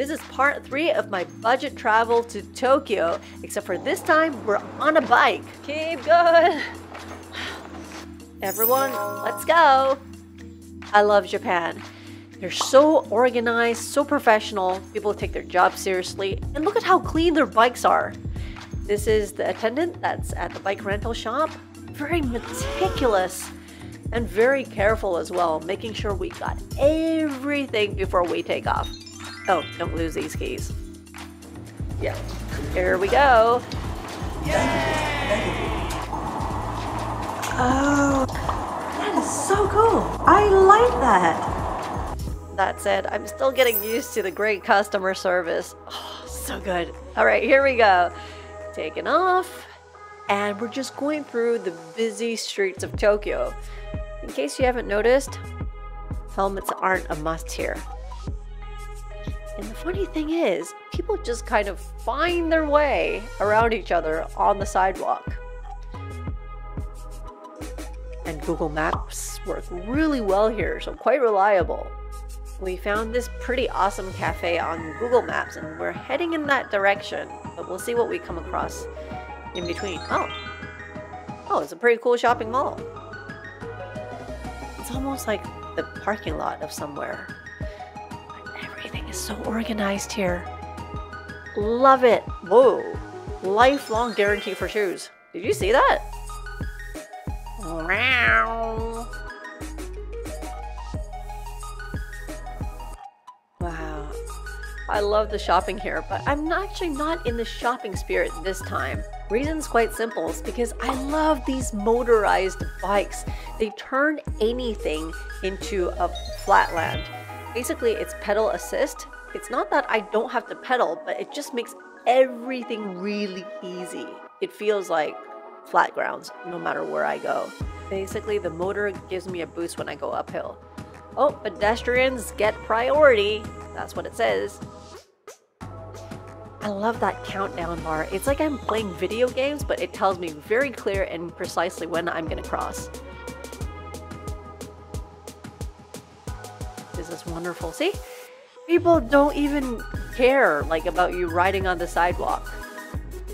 This is part three of my budget travel to Tokyo, except for this time we're on a bike. Keep going. Everyone, let's go. I love Japan. They're so organized, so professional. People take their job seriously. And look at how clean their bikes are. This is the attendant that's at the bike rental shop. Very meticulous and very careful as well, making sure we got everything before we take off. Oh, don't lose these keys. Yeah. Here we go. Oh, that is so cool. I like that. That said, I'm still getting used to the great customer service. Oh, so good. All right, here we go. Taking off. And we're just going through the busy streets of Tokyo. In case you haven't noticed, helmets aren't a must here. And the funny thing is, people just kind of find their way around each other on the sidewalk. And Google Maps work really well here, so quite reliable. We found this pretty awesome cafe on Google Maps and we're heading in that direction, but we'll see what we come across in between. Oh, oh, it's a pretty cool shopping mall. It's almost like the parking lot of somewhere. Everything is so organized here. Love it. Whoa. Lifelong guarantee for shoes. Did you see that? Wow. Wow. I love the shopping here, but I'm actually not in the shopping spirit this time. Reason's quite simple, it's because I love these motorized bikes. They turn anything into a flatland. Basically, it's pedal assist. It's not that I don't have to pedal, but it just makes everything really easy. It feels like flat grounds no matter where I go. Basically, the motor gives me a boost when I go uphill. Oh, pedestrians get priority. That's what it says. I love that countdown bar. It's like I'm playing video games, but it tells me very clear and precisely when I'm gonna cross. Is wonderful. See? People don't even care like about you riding on the sidewalk.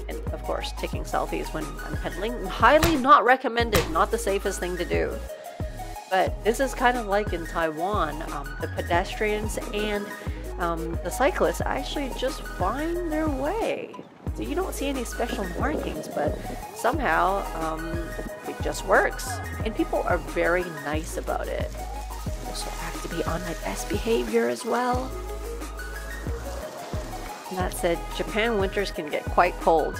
And of course, taking selfies when I'm pedaling. Highly not recommended, not the safest thing to do. But this is kind of like in Taiwan. Um, the pedestrians and um, the cyclists actually just find their way. So you don't see any special markings, but somehow um, it just works. And people are very nice about it. To be on my best behavior as well. that said, Japan winters can get quite cold.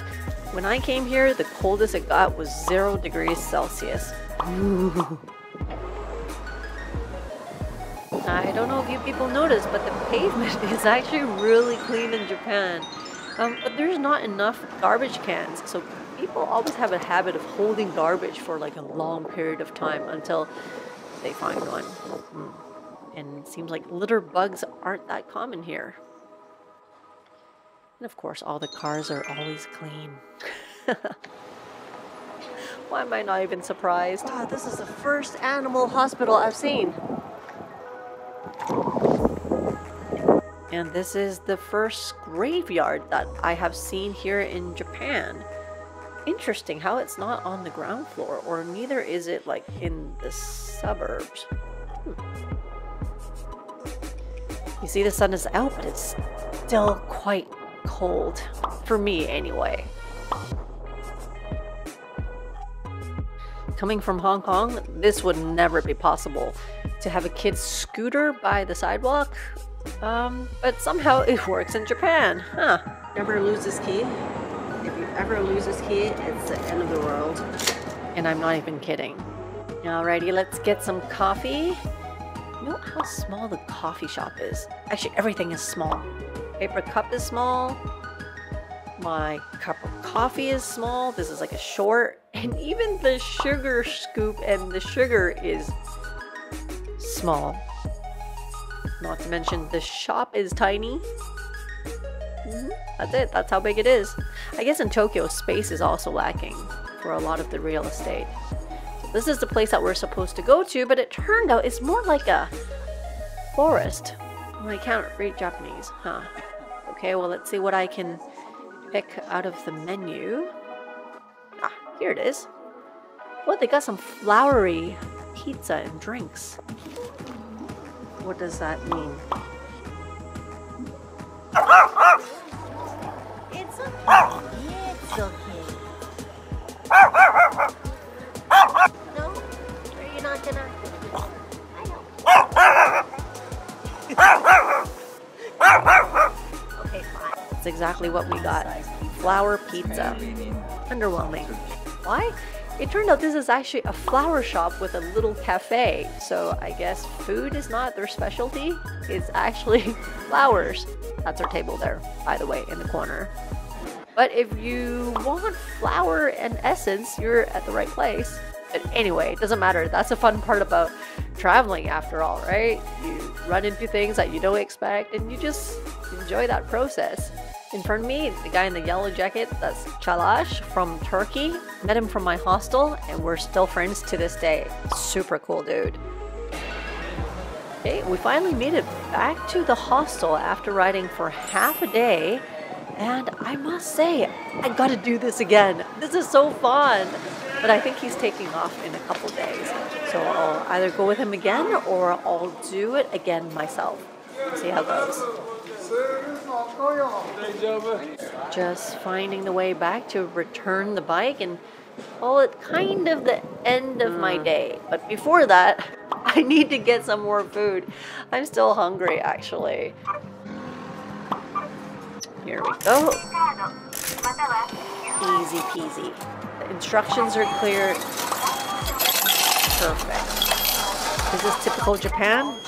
When I came here, the coldest it got was zero degrees Celsius. Ooh. I don't know if you people noticed, but the pavement is actually really clean in Japan. Um, but there's not enough garbage cans, so people always have a habit of holding garbage for like a long period of time until they find one. Mm. And it seems like litter bugs aren't that common here. And of course, all the cars are always clean. Why am I not even surprised? Ah, this is the first animal hospital I've seen. And this is the first graveyard that I have seen here in Japan. Interesting how it's not on the ground floor, or neither is it like in the suburbs. You see, the sun is out, but it's still quite cold. For me, anyway. Coming from Hong Kong, this would never be possible. To have a kid's scooter by the sidewalk? Um, but somehow it works in Japan, huh? Never lose this key. If you ever lose this key, it's the end of the world. And I'm not even kidding. Alrighty, let's get some coffee. Know how small the coffee shop is? Actually, everything is small. Paper cup is small. My cup of coffee is small. This is like a short. And even the sugar scoop and the sugar is small. Not to mention the shop is tiny. Mm -hmm. That's it. That's how big it is. I guess in Tokyo, space is also lacking for a lot of the real estate. This is the place that we're supposed to go to, but it turned out it's more like a forest. Well, I can't read Japanese, huh? Okay, well, let's see what I can pick out of the menu. Ah, here it is. What, they got some flowery pizza and drinks. What does that mean? It's okay. It's okay. No? Not gonna? Okay, fine. That's exactly what we got. Flower pizza. Underwhelming. Why? It turned out this is actually a flower shop with a little cafe. So I guess food is not their specialty. It's actually flowers. That's our table there, by the way, in the corner. But if you want flower and essence, you're at the right place. But anyway, it doesn't matter. That's the fun part about traveling after all, right? You run into things that you don't expect and you just enjoy that process. In front of me, the guy in the yellow jacket, that's Chalash from Turkey. Met him from my hostel and we're still friends to this day. Super cool dude. Okay, we finally made it back to the hostel after riding for half a day. And I must say, I gotta do this again. This is so fun. But I think he's taking off in a couple days. So I'll either go with him again or I'll do it again myself. See how it goes. Just finding the way back to return the bike and call it kind of the end of my mm. day. But before that, I need to get some more food. I'm still hungry actually. Here we go. Easy peasy. Instructions are clear. Perfect. Is this typical Japan?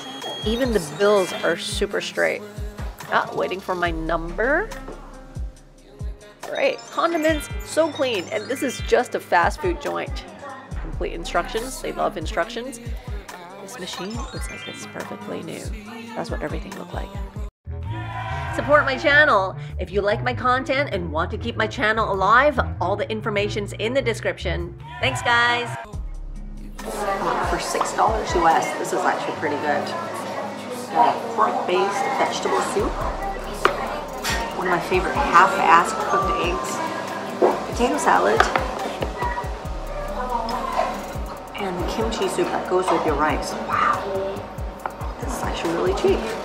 Even the bills are super straight. Ah, waiting for my number. Great. Condiments, so clean. And this is just a fast food joint. Complete instructions. They love instructions. This machine looks like it's perfectly new. That's what everything looked like. Support my channel. If you like my content and want to keep my channel alive, all the information's in the description. Thanks, guys. For $6 US, this is actually pretty good. Uh, pork-based vegetable soup. One of my favorite half-assed cooked eggs. Potato salad. And the kimchi soup that goes with your rice. Wow. This is actually really cheap.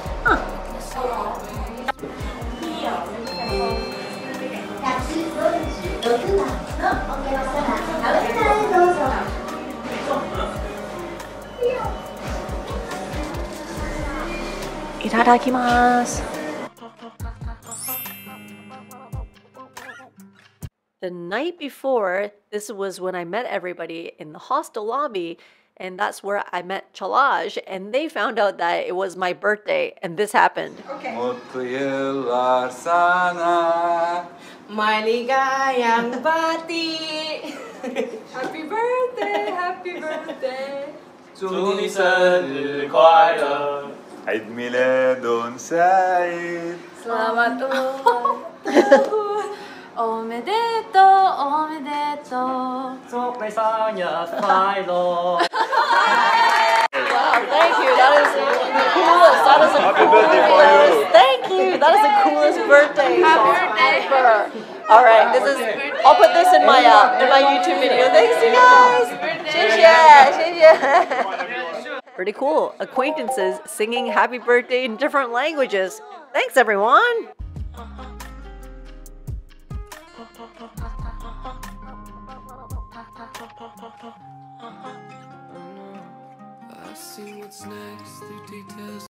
Itadakimasu. The night before, this was when I met everybody in the hostel lobby, and that's where I met Chalaj, and they found out that it was my birthday, and this happened. Mutlu yıllar sana. Maligayang bati! happy birthday, happy birthday! 祝你生日快乐！ Eid Miladun Said. Selamat ulang tahun. Omedeto, omedeto. Sok mesanya Philo. Wow, thank you. That is the coolest. That is the Happy coolest. birthday for you. Thank you. That is the coolest birthday Happy birthday. ever. All right, this is. I'll put this in my uh, in my YouTube video. Thanks, you guys. 谢谢，谢谢。Pretty cool. Acquaintances singing happy birthday in different languages. Thanks, everyone. See what's next through details.